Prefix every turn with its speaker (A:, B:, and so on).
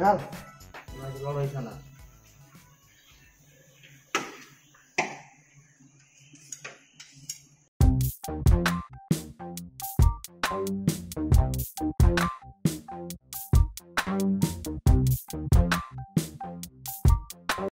A: খেয়াল লড়াই খেলা